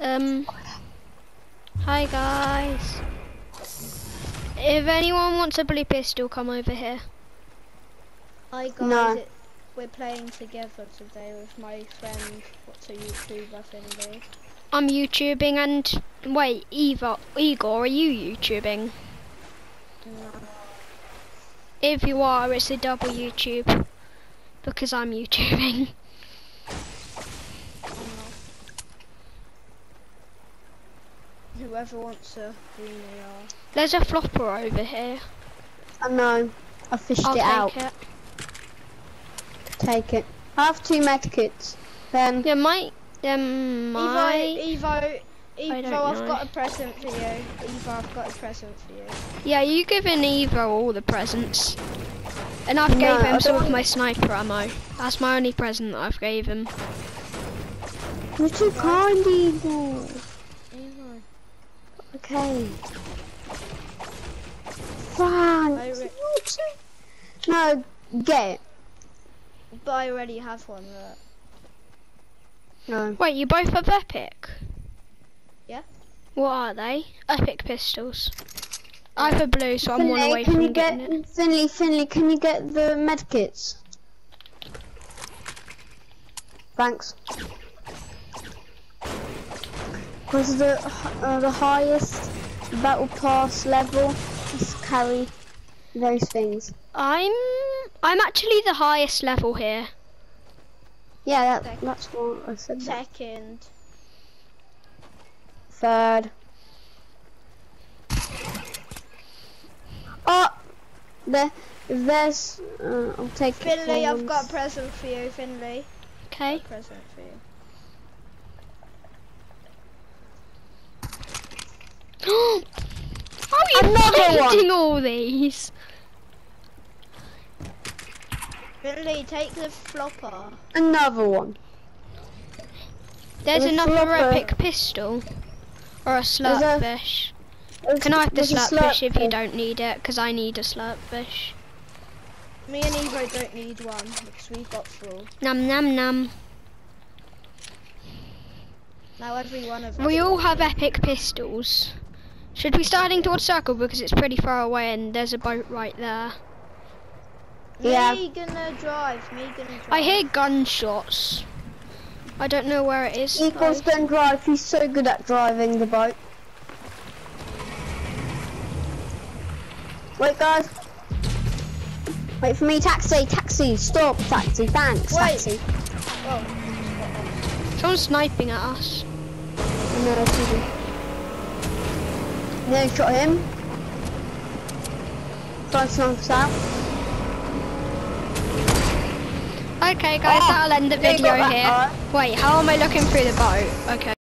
Um. Hi guys. If anyone wants a blue pistol, come over here. Hi guys, No. it, we're playing together today with my friend, what's a YouTuber Finley. I'm YouTubing and wait, Eva, Igor, are you YouTubing? No. If you are, it's a double YouTube because I'm YouTubing. I'm not. Whoever wants a green AR. There's a flopper over here. I know. I fished I'll it take out. it. Take it. I have two medkits. Then yeah, might, there might. Evo, Evo, Evo. I've know. got a present for you. Evo, I've got a present for you. Yeah, you given Evo all the presents. And I've No, gave him some of my sniper ammo. That's my only present that I've gave him. you're too kind, Evo. Okay. I Thanks. re- You're too- No, get it. but I already have one. Look. No. Wait, you both have epic? Yeah. What are they? Epic pistols. I have a blue, so I'm one away can from you getting it. get Finley? Finley, can you get the medkits? Thanks. Because the uh, the highest battle pass level is carry those things. I'm I'm actually the highest level here. Yeah, that, that's what I said. That. Second. Third. Oh, there. There's, uh, I'll take it Finley, I've got a present for you, Finley. Okay. Present for you. How are you Another one. finding all these? Finley, take the flopper. Another one. There's There's another epic pistol. Or a There's slurp fish. Can I have the there's slurp fish if you don't need it? Because I need a slurp fish. Me and Evo don't need one because we've got full. Num num num. Now every one of us. We all have epic pistols. Should we start heading towards circle because it's pretty far away and there's a boat right there. Yeah. Me gonna drive. Me gonna drive. I hear gunshots. I don't know where it is. Eagles though. don't drive. He's so good at driving the boat. Wait, guys. Wait for me. Taxi, taxi, stop, taxi. Thanks, Wait. taxi. Oh, Someone's sniping at us. No, I didn't. Then shot him. Try to out. Okay guys, Oh, that'll end the video here. Wait, how am I looking through the boat? Okay.